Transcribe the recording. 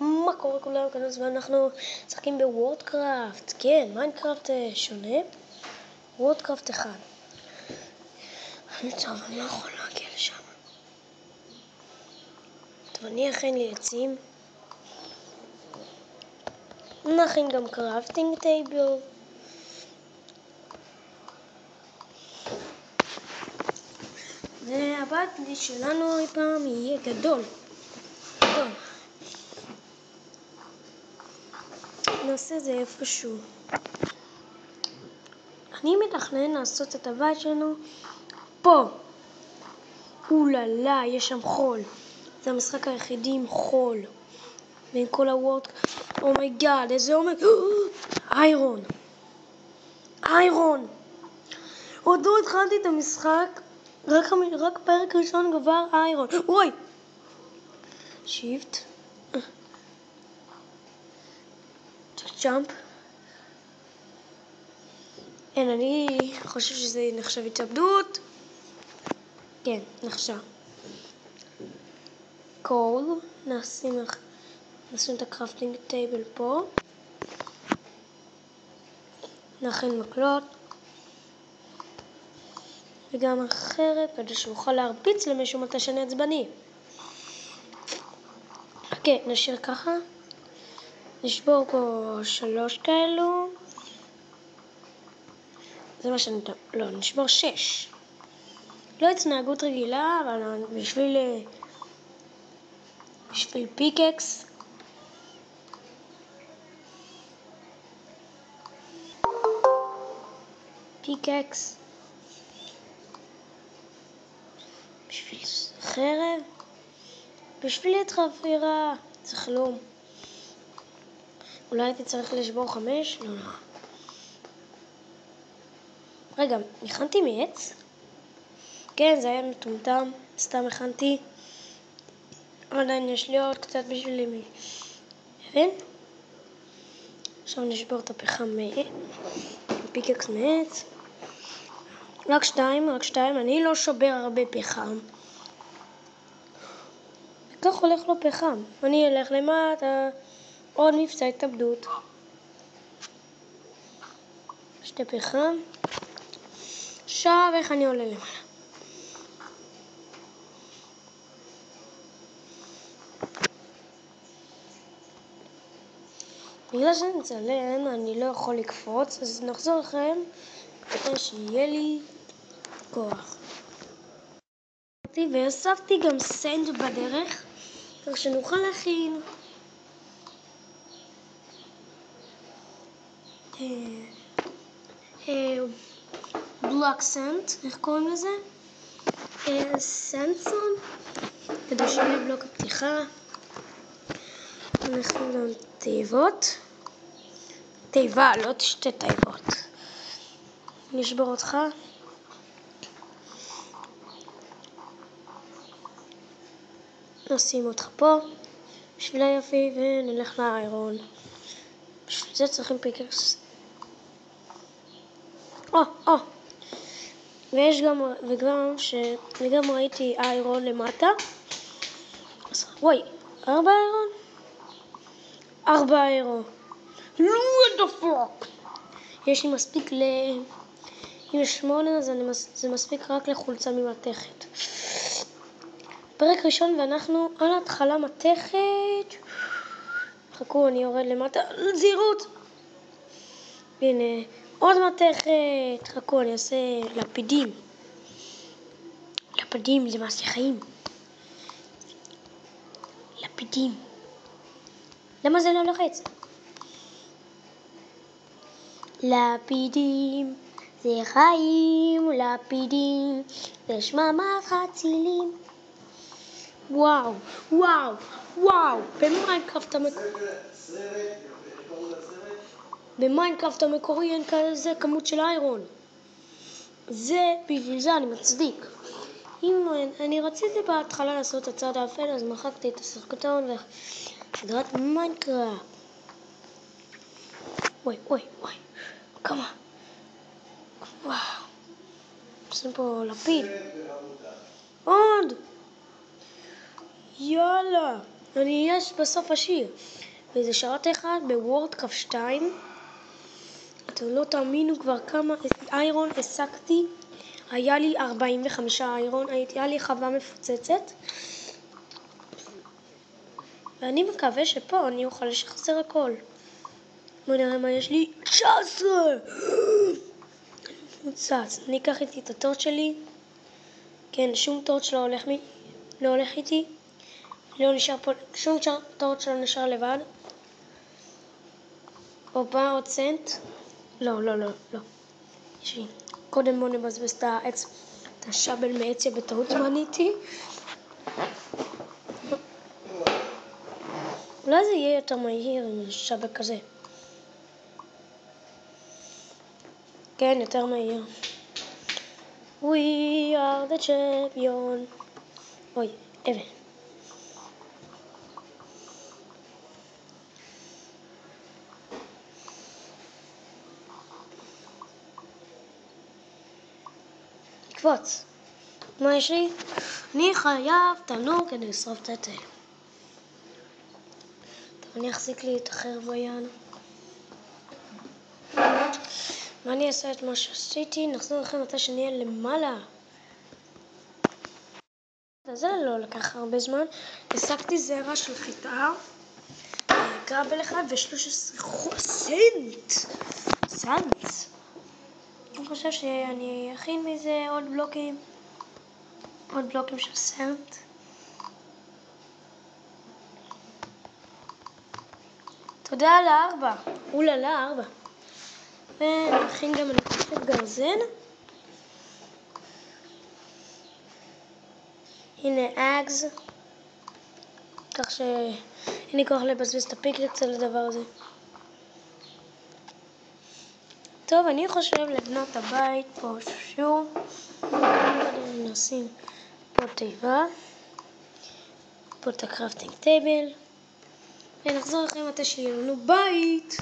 מה קורה כולם כאן אז ואנחנו משחקים בוורדקראפט, כן, מיינקראפט אה, שונה, וורדקראפט אחד. אני טוב, אני לא יכול להגיע לשם. טוב, אני אכין לי עצים. נכין גם crafting table. והבית שלנו אי פעם יהיה גדול. גדול. נעשה זה איפשהו. אני מתכנן לעשות את הבית שלנו פה. אוללה, יש שם חול. זה המשחק היחידי עם חול. בין כל הוורד... oh my god, איזה עומק. iron. iron. עוד לא התחלתי את המשחק, רק, רק פרק ראשון גבר iron. אוי! shift. jump. כן, אני חושב שזה נחשב התאבדות. כן, נחשב. cool, נשים, נשים את ה crafting table פה. נכין מקלות. וגם אחרת, כדי שאוכל להרביץ למישהו מתי שאני עצבני. אוקיי, נשאיר ככה. נשבור פה שלוש כאלו. זה מה שאני... לא, נשבור שש. לא התנהגות רגילה, אבל בשביל... בשביל פיקקס. פיקקס. בשביל חרב. בשביל חפירה. זה חלום. אולי הייתי צריך לשבור חמש? לא, לא. רגע, הכנתי מעץ? כן, זה היה מטומטם, סתם הכנתי. עדיין יש לי עוד קצת בשבילי מאבן. עכשיו נשבור את הפחם מפיקקס מעץ. רק שתיים, רק שתיים. אני לא שובר הרבה פחם. וכך הולך לו פחם. אני אלך למטה, עוד מבצע התאבדות. שתי פחם. עכשיו איך אני עולה למעלה. בגלל שאני מצלם אני לא יכול לקפוץ, אז נחזור לכם כדי שיהיה לי כוח. ואספתי גם סנד בדרך, כך שנוכל להכין. בלוק סנט, איך קוראים לזה? סנדסון, כדי שיהיה בלוק הפתיחה. אנחנו גם תיבות. תיבה, לא שתי תיבות. נשבור אותך. נשים אותך פה בשביל היופי ונלך לאיירון. בשביל זה צריכים פיקקס. או, או. ויש גם, וגם ש... וגם ראיתי איירון למטה. וואי, ארבע איירון? ארבע איירון. לא, the fuck. יש לי מספיק ל... אם יש שמונה, אז מס... זה מספיק רק לחולצה ממתכת. פרק ראשון ואנחנו על התחלה מתכת. חכו, אני יורד למטה. זהירות! הנה, עוד מתכת. חכו, אני אעשה לפידים. לפידים זה מעשה חיים. לפידים. למה זה לא לוחץ? לפידים זה חיים, לפידים ושממת חצילים. וואו, וואו, וואו, במיינקראפט המקורי... במיינקראפט המקורי אין כזה כמות של iron. זה, בשביל זה אני מצדיק. אם אני רציתי בהתחלה לעשות את הצד האפל, אז מחקתי את הסרטון וסדרת מיינקראפט. וואי, וואי, וואי. כמה. וואו. עושים פה לפיד. עוד! יאללה. אני יש בסוף השיר. וזה שרת אחד בוורדקאפ 2. אתם לא תאמינו כבר כמה איירון הסקתי. היה לי 45 איירון, הייתה לי חווה מפוצצת. ואני מקווה שפה אני אוכל לשחזר הכל. בואו נראה מה יש לי. 19! מוצץ. אני אקח איתי את הטורט שלי. כן, שום טורט לא הולך, מי... לא הולך איתי. לא נשאר פה, שום טורט שלא נשאר לבד. הופה, עוד סנט. לא, לא, לא, לא. יש לי. קודם בואו נבזבז את העץ, את השאבל מעץ שבטעות מניתי. אולי זה יהיה יותר מהיר עם שבל כזה. כן, יותר מהיר. We are the champion. אוי, אבן. לקפוץ. מה יש לי? אני חייב תנור כדי לשרוף את התל. אני אחזיק לי את החרב ביד. ואני אעשה את מה שעשיתי, נחזור לכם מתי שנהיה למעלה. זה לא לקח הרבה זמן. השגתי זרע של חיטה, גרבל אחד ו-13 סנט. סנט. אני חושב שאני אכין מזה עוד בלוקים. עוד בלוקים של סנט. תודה על הארבע. אוללה, ארבע. ונכין גם נקופת גרזן. הנה אגז. כך שאין לי כוח לבזבז את ה pickaxe על הדבר הזה. טוב, אני חושב לבנות הבית פה שוב. נשים פה תיבה. פה את ה crafting table. ונחזור לכם מתי שיהיה לנו בית.